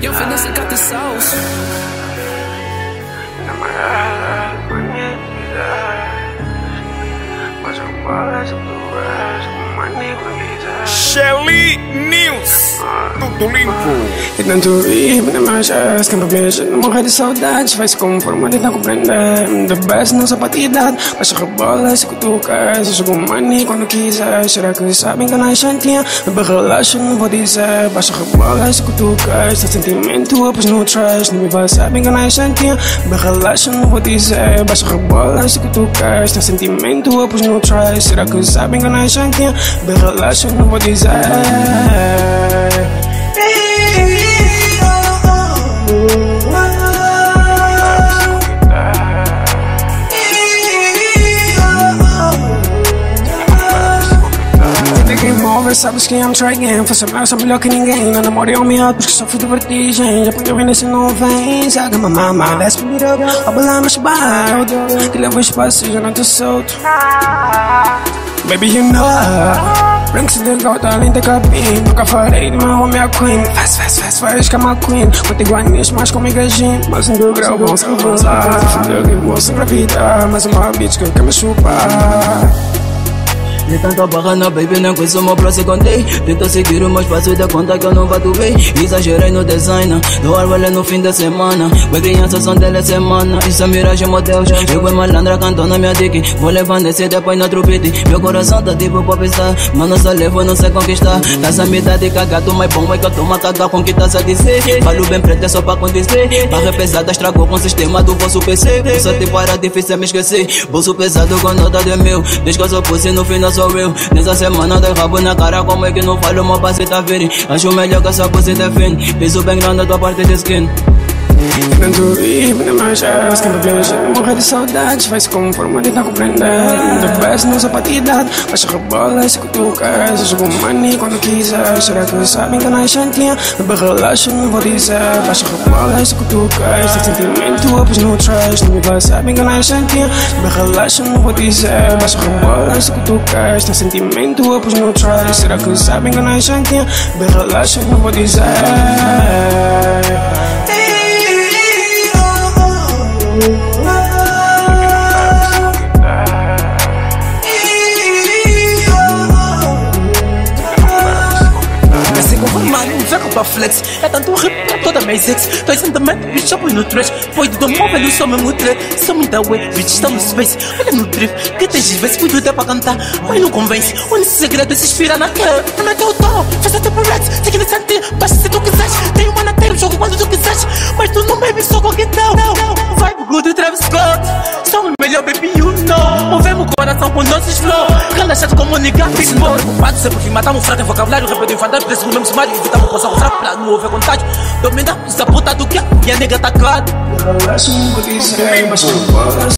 Yo, Vanessa got the sauce. Namorada, maneiro Baixa com bolas, Shelly News, tudo limpo. E tanto rir, me manchas, quem beija, não morrer de saudades, vai se conformar e não compreender. The best não te dar, baixa rebola, se cutucas, eu jogo money quando quiser. Será que sabem que não chantinha? Me relaxa, não vou dizer, baixa rebola, se cutucas, seu sentimento, pus no trash, não me vai sabem que não chantinha. Me relaxa, não vou dizer, baixa rebola, se cutucas, seu sentimento, pus no trash. Será que sabem que não chantinha? Me relaxa, não vou dizer. Game over, sabes que I'm trying. Faça mais, sou melhor que ninguém. Não namorei ao meu porque sofro de vertigem Já ponho vendo se não vem Saga uma mama, desce pra mim A bola mais bardo Que leva espaço já não tô solto Baby, you know. Ranks de gota, linda cabine Nunca farei de homem a queen. Faz, faz, faz, faz que é uma queen Contigo anis, mas comigo é gin Mas um grau, se revelar Fudeu que vou se engravidar Mas uma bitch que quer me chupar De tanta barra na baby, nem conheço o meu pro se contei Tenta seguir o meu espaço da conta que eu não bem. Exagerei no design, do árbol no fim de semana. Foi criança são dela semana. Isso é miragem modelo Eu é malandra cantando minha dick. Vou levando esse depois no outro beat. Meu coração tá tipo pensar Mano só levo, não sei conquistar. Nessa metade cagado, mas bom é que eu tô cagar com que tá a dizer. Falo bem preto é só pra acontecer Barra pesada estragou com o sistema do vosso PC Só te para difícil é me esquecer. Bolso pesado com nota de mil. Eu sou pussy no final sou eu Nessa semana dei rabo na cara Como é que não falo, meu passe tá virem Acho melhor que essa pussy define Piso bem grande tua parte de skin Tanto rir, me manchas Quem beija, morrer de saudades Vai se conformar e não compreender The best não dar. Baixa rebola, se cutucas Eu jogo money quando quiser. Será que sabem que não chantinha Me relaxa, não vou dizer. Baixa rebola, se cutucas Seu sentimento, eu pus no trash Não me vai sabem que não chantinha Me relaxa, não vou dizer. Baixa rebola, se cutucas Seu sentimento, eu pus no trash Será que sabem que não chantinha Me relaxa, não vou dizer flex É tanto rap pra toda minhas ex Dois andamentos, já põe no trash Foi do móvel, eu sou mesmo tre Sou muita way, bitch, está no space Olha no drift, que tens vezes Fui do até pra cantar, mas não convence O único segredo é se inspirar na cara Onde é que eu tô? Faz até pro Rex Sei que nem sente, basta se tu quiseres Tenho uma na terra, jogo quando tu quiseres Mas tu não bebe só qualquer tal Vibe good Travis Scott Sou o melhor, baby, you know. Movemos o coração com nossos flow Relaxado como nigga, big boy Preocupado sempre que matamos fraco em vocabulário Repetido infantário, preço no mesmo sumário Evitamos poção fraco pra não haver contágio Domina essa puta do que? Minha nega tá clara Relaxa, não vou dizer Baixa rebola,